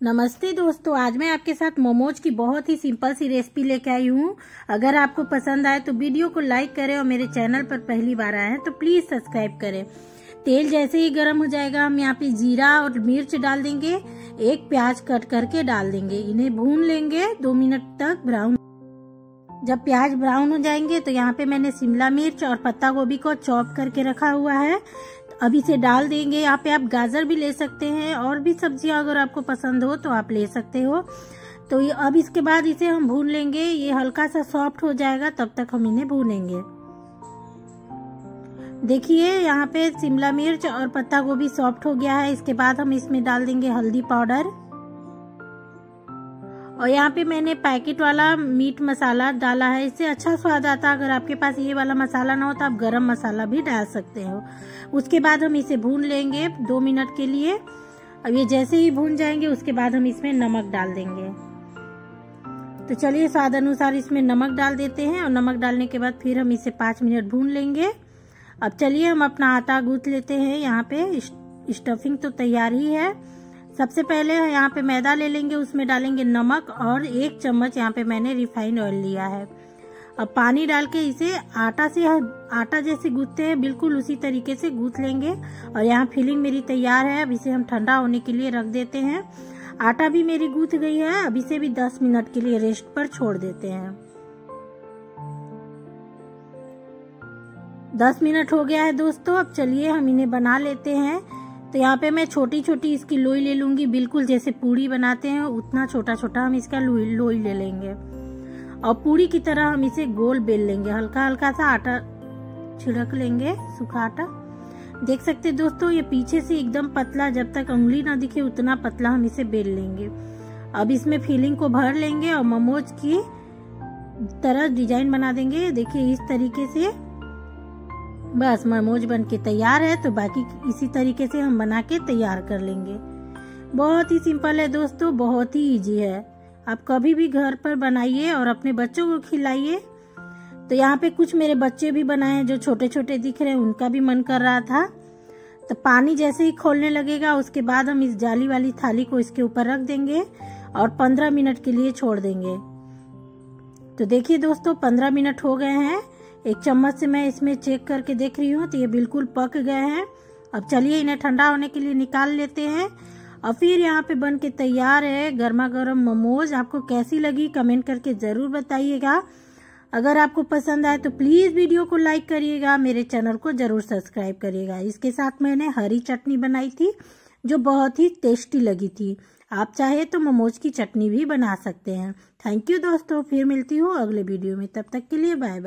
नमस्ते दोस्तों, आज मैं आपके साथ मोमोज की बहुत ही सिंपल सी रेसिपी लेके आई हूँ। अगर आपको पसंद आए तो वीडियो को लाइक करें और मेरे चैनल पर पहली बार आए हैं तो प्लीज़ सब्सक्राइब करें। तेल जैसे ही गर्म हो जाएगा, हम यहाँ पे जीरा और मिर्च डाल देंगे। एक प्याज कट करके डाल देंगे। इन्हें भून लेंगे दो मिनट तक ब्राउन जब प्याज ब्राउन हो जाएँगे तो यहाँ पे मैंने शिमला मिर्च और पत्ता गोभी को चॉप करके रखा हुआ है। अब इसे डाल देंगे। यहाँ पे आप गाजर भी ले सकते हैं और भी सब्ज़ियाँ अगर आपको पसंद हो तो आप ले सकते हो। तो ये अब इसके बाद इसे हम भून लेंगे। ये हल्का सा सॉफ्ट हो जाएगा, तब तक हम इन्हें भूनेंगे। देखिए, यहाँ पे शिमला मिर्च और पत्ता गोभी सॉफ्ट हो गया है। इसके बाद हम इसमें डाल देंगे हल्दी पाउडर। और यहाँ पे मैंने पैकेट वाला मीट मसाला डाला है। इससे अच्छा स्वाद आता है। अगर आपके पास ये वाला मसाला ना हो तो आप गरम मसाला भी डाल सकते हो। उसके बाद हम इसे भून लेंगे दो मिनट के लिए। अब ये जैसे ही भून जाएँगे, उसके बाद हम इसमें नमक डाल देंगे। तो चलिए, स्वाद अनुसार इसमें नमक डाल देते हैं और नमक डालने के बाद फिर हम इसे पाँच मिनट भून लेंगे। अब चलिए, हम अपना आटा गूथ लेते हैं। यहाँ पे स्टफिंग तो तैयार ही है। सबसे पहले यहाँ पे मैदा ले लेंगे, उसमें डालेंगे नमक और एक चम्मच यहाँ पे मैंने रिफाइंड ऑयल लिया है। अब पानी डाल के इसे आटा से, आटा जैसे गूथते हैं, बिल्कुल उसी तरीके से गूथ लेंगे। और यहाँ फिलिंग मेरी तैयार है, अब इसे हम ठंडा होने के लिए रख देते हैं। आटा भी मेरी गूथ गई है, अब इसे भी 10 मिनट के लिए रेस्ट पर छोड़ देते हैं। 10 मिनट हो गया है दोस्तों, अब चलिए हम इन्हें बना लेते हैं। तो यहाँ पे मैं छोटी छोटी इसकी लोई ले लूँगी। बिल्कुल जैसे पूड़ी बनाते हैं, उतना छोटा छोटा हम इसका लोई ले लेंगे। और पूड़ी की तरह हम इसे गोल बेल लेंगे। हल्का हल्का सा आटा छिड़क लेंगे, सूखा आटा। देख सकते दोस्तों, ये पीछे से एकदम पतला, जब तक उंगली ना दिखे, उतना पतला हम इसे बेल लेंगे। अब इसमें फिलिंग को भर लेंगे और मोमोज की तरह डिज़ाइन बना देंगे। देखिए, इस तरीके से बस मोमोज बन के तैयार है तो बाकी इसी तरीके से हम बना के तैयार कर लेंगे। बहुत ही सिंपल है दोस्तों, बहुत ही इजी है। आप कभी भी घर पर बनाइए और अपने बच्चों को खिलाइए। तो यहाँ पे कुछ मेरे बच्चे भी बनाए हैं जो छोटे छोटे दिख रहे हैं, उनका भी मन कर रहा था। तो पानी जैसे ही खोलने लगेगा, उसके बाद हम इस जाली वाली थाली को इसके ऊपर रख देंगे और पंद्रह मिनट के लिए छोड़ देंगे। तो देखिए दोस्तों, पंद्रह मिनट हो गए हैं। एक चम्मच से मैं इसमें चेक करके देख रही हूँ तो ये बिल्कुल पक गए हैं। अब चलिए इन्हें ठंडा होने के लिए निकाल लेते हैं। और फिर यहाँ पे बन के तैयार है गर्मा गर्म मोमोज। आपको कैसी लगी कमेंट करके ज़रूर बताइएगा। अगर आपको पसंद आए तो प्लीज़ वीडियो को लाइक करिएगा, मेरे चैनल को ज़रूर सब्सक्राइब करिएगा। इसके साथ मैंने हरी चटनी बनाई थी, जो बहुत ही टेस्टी लगी थी। आप चाहे तो मोमोज की चटनी भी बना सकते हैं। थैंक यू दोस्तों, फिर मिलती हूँ अगले वीडियो में। तब तक के लिए बाय बाय